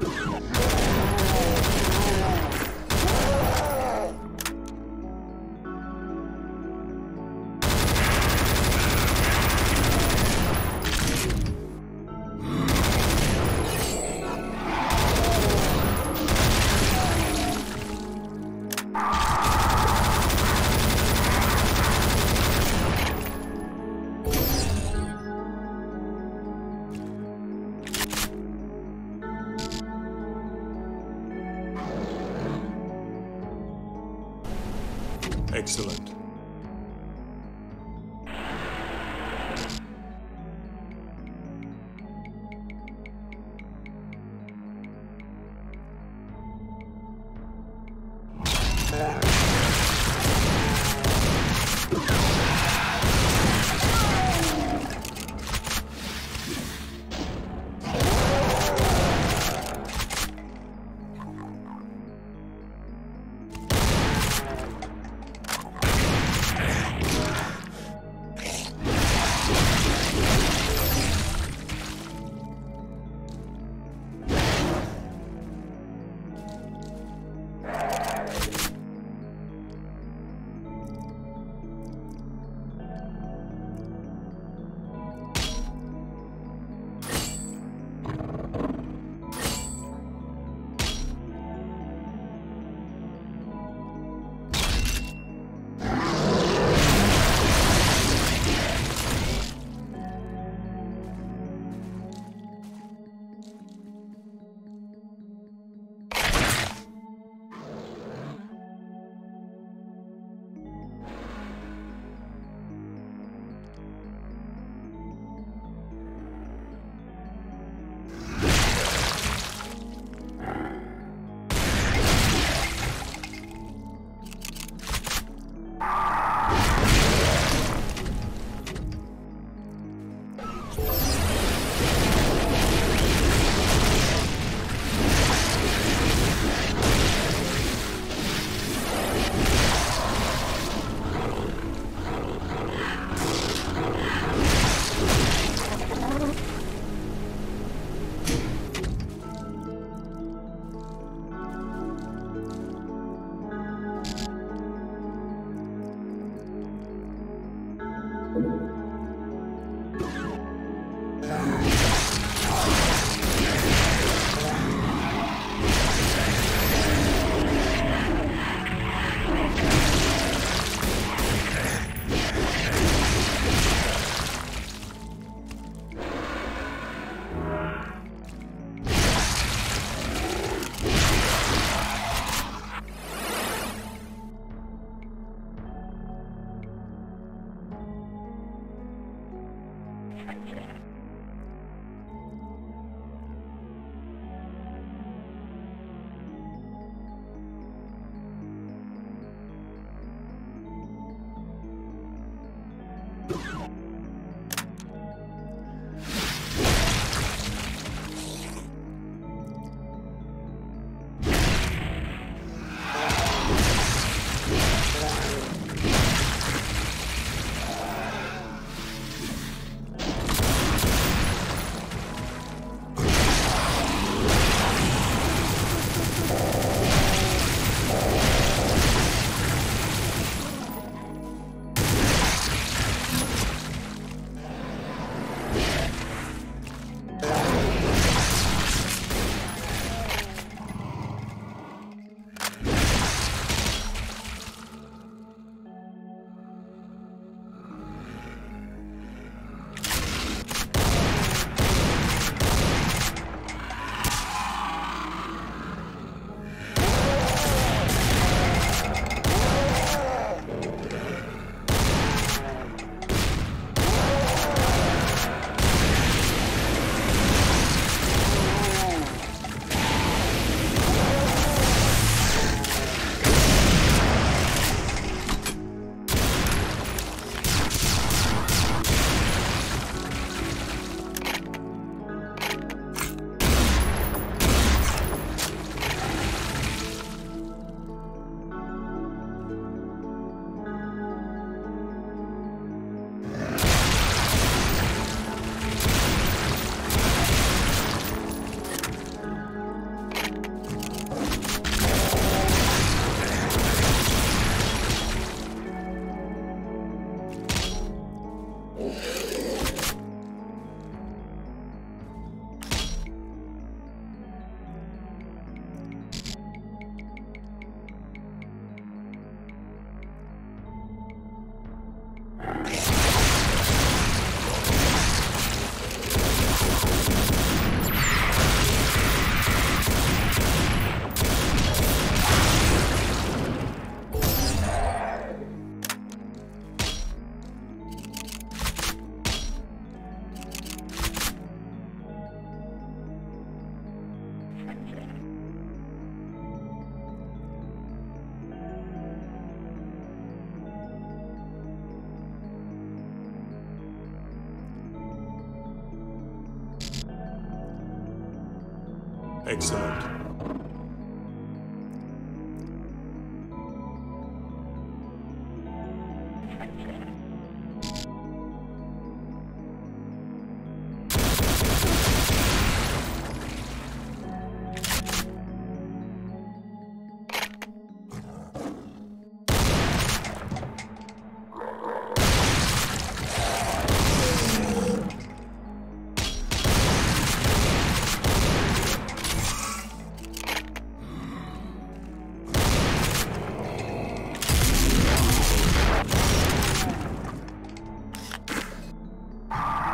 Yeah. Excellent. you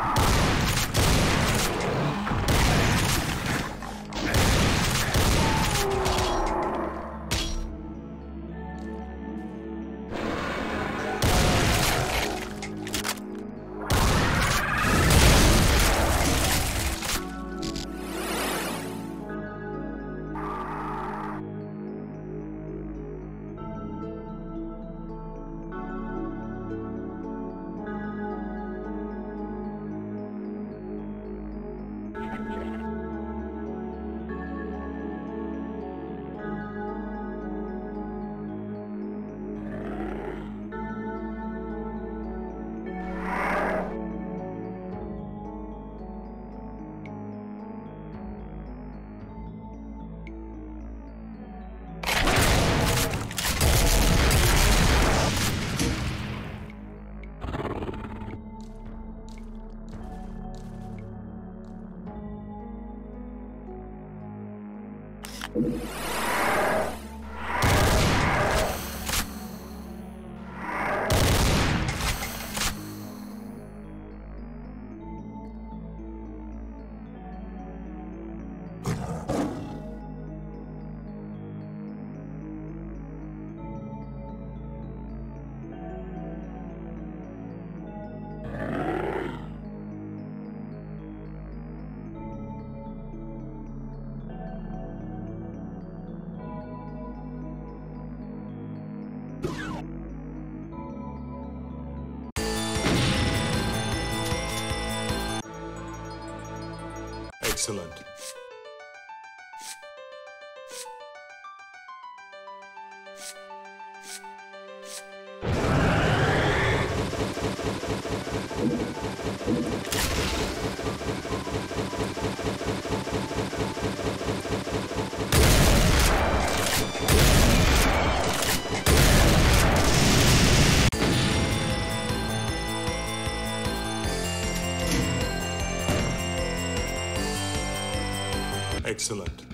Excellent. Excellent.